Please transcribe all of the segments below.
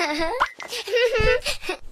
Oh! Ah! Ah.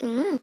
嗯。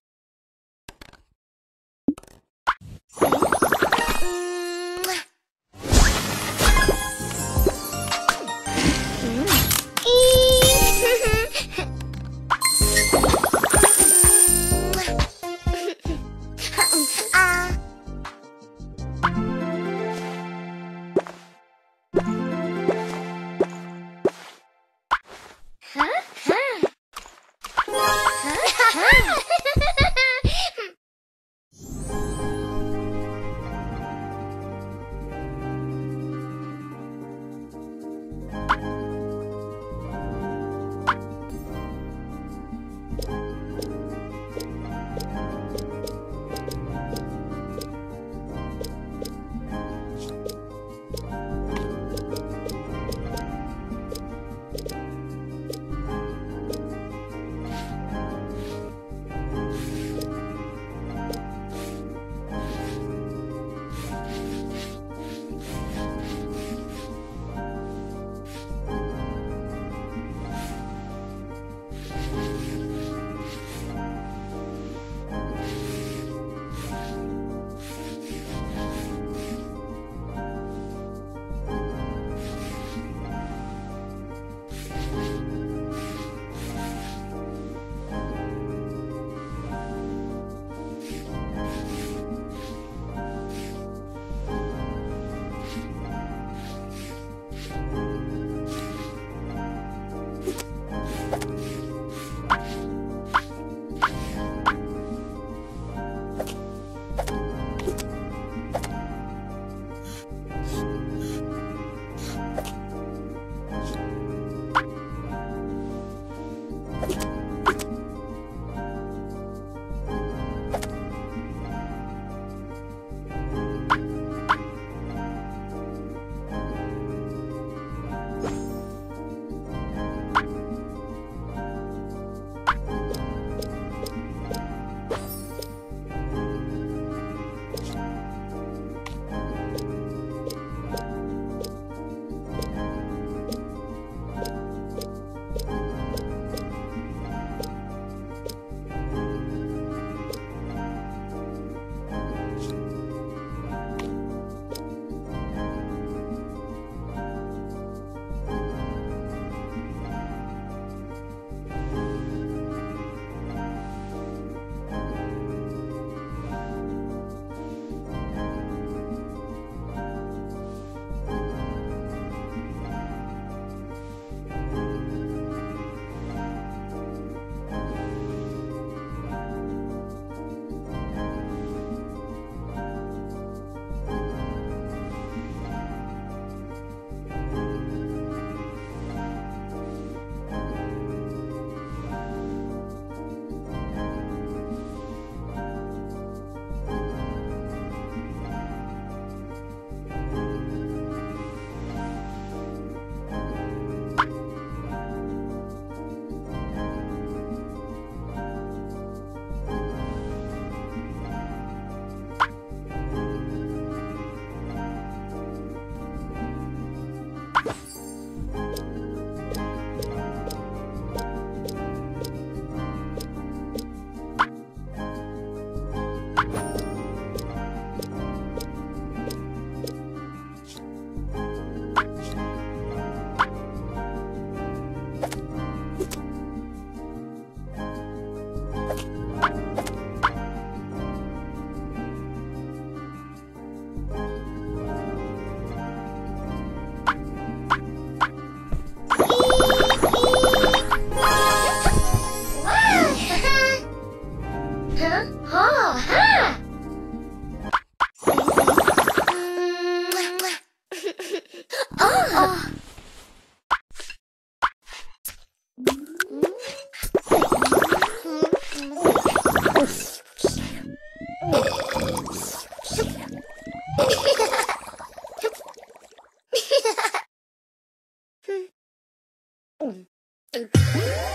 Eight.